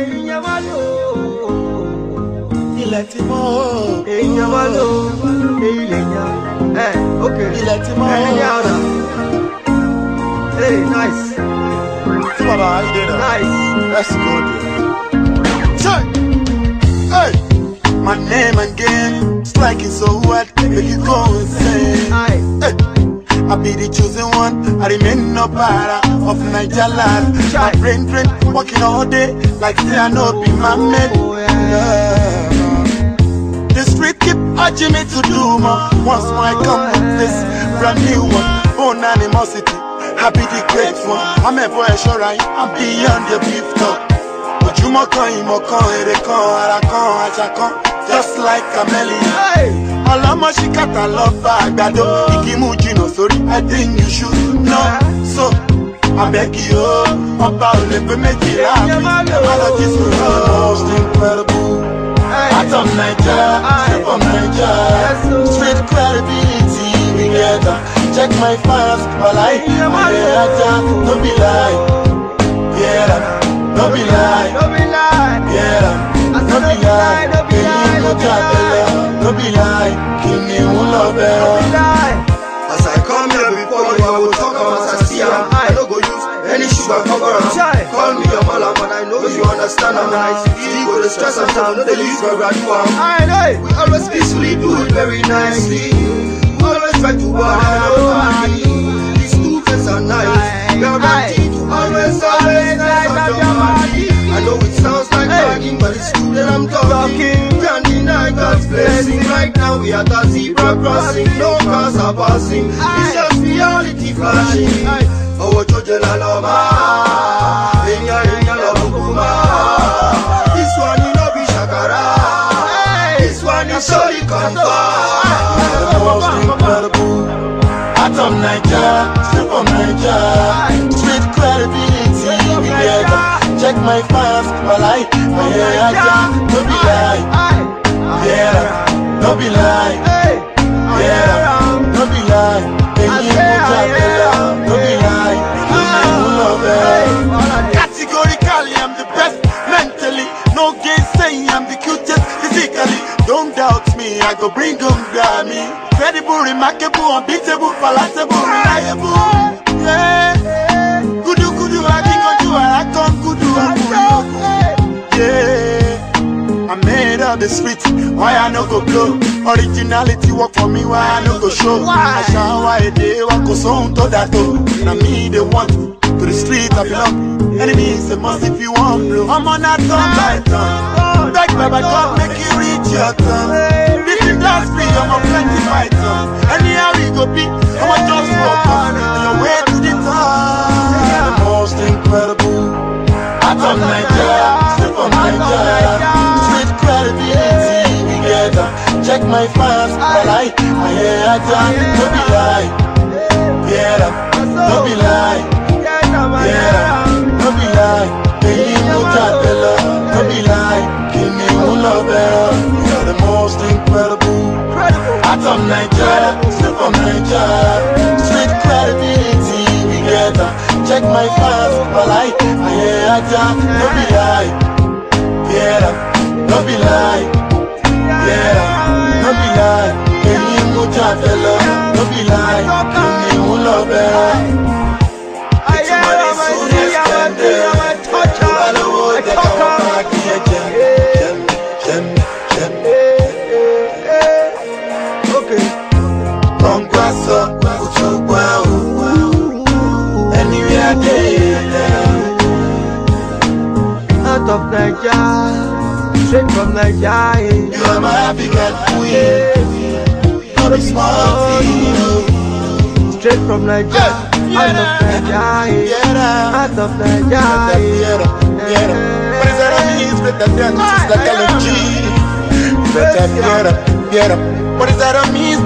èèyàn wá lò ó Ilẹ̀ ti mọ́ o. èèyàn wá lò ó èyí lè yan ẹ ok Ilẹ̀ ti mọ́ o. hey nice bàbá wa dé náà. nice Let's go there. Hey. My name again. It's so wet. Make you go insane. Hey. I be the chosen one. I remain no para of Niger land. My brain drain, working all day like say I know be my man. Yeah. The street keep urging me to do more. Once more I come with this brand new one. Own animosity. I be the great one. I'm a boy, sure I am beyond the beef talk. Ojúmọ́ kan ìmọ̀ kan èrè kan ara kan àṣà kan just like chameleon. ọlọ́mọ ṣìkàtà lọ bá àgbàdo igi mú jìnnà sórí I think you should abẹ́kì o ọba ò lè pé méjì láàfin ẹ̀mọ́lọ́jì sọ̀rọ̀ most incredible atom naija straight from naija straight credibility we get am check my fans wàláì ayé ajá no be lie am no be lie am no be lie èyí ló jáde lọ no be lie kìnìún lọ bẹ̀rẹ̀. lie understand am. Nice. You go dey stress no dey use rubber do am. hi hey We always peacefully do it very nicely. We always try to bother nobody. These two face are nice. Guaranteed to always, always nice on your body. I know it sounds like bragging, but it's true that I'm talking. Can't deny God's blessing. Right now we are at zebra crossing. No cars are passing. It's just reality flashing. Owó tó jẹ lálọ́ máa. Most incredible. Atom Naija, straight from Naija, street credibility we get. Check my fans, walai, ayé ajá, no be lie, Grammy. Credible, remarkable, unbeatable, palatable, reliable. Yeah. Kudu kudu, I can go to I can kudu. Yeah. I'm made of the street, why I no go blow? Originality work for me, why I no go show? Why? I shall why they walk on to that door. Now me they want to the street I belong. Enemies a must if you want blow. I'm on that turn by turn. Beg Baba God make you reach your turn. Atom Nigeria, straight from Nigeria. Street credibility we get am. Check my fans, I like. I aye aja, no be lie. Hear am, no be lie. Yeah, no be lie. Lọ, no be lie. Kìnìún lọ bẹ̀rẹ̀. We are the most incredible. Atom Nigeria, straight from Nigeria. My fans, walai, ayé ajá, no be lie. Yeah, no be lie. Yeah, no be lie. Mú jáde lọ, no be lie. Kìnìún lọ bẹ̀rẹ̀. Out of Nigeria, straight from Nigeria. Straight from Nigeria, out of Nigeria, out of Nigeria. What is that means? Get that dance, it's like allergy. Better, better, better. What is that I'm here,